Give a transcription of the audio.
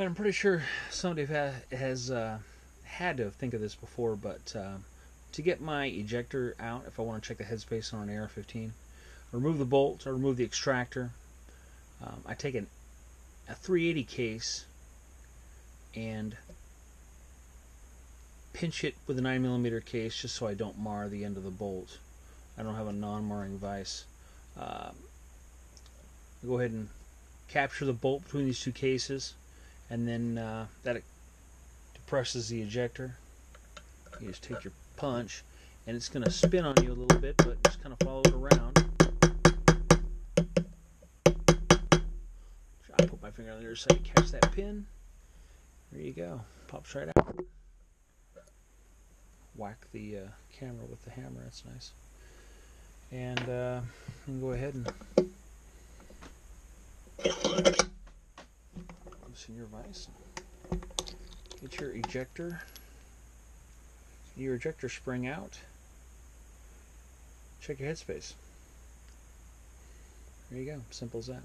And I'm pretty sure somebody ha- has uh, had to think of this before, but uh, to get my ejector out, if I want to check the headspace on an AR-15, remove the bolt or remove the extractor. Um, I take an, a 380 case and pinch it with a 9mm case just so I don't mar the end of the bolt. I don't have a non-marring vise. Uh, go ahead and capture the bolt between these two cases and then uh, that depresses the ejector. You just take your punch and it's going to spin on you a little bit but just kind of follow it around. I put my finger on the other side to catch that pin. There you go. Pops right out. Whack the uh, camera with the hammer. That's nice. And uh, go ahead and loosen your vise. Get your ejector, your ejector spring out. Check your headspace. There you go. Simple as that.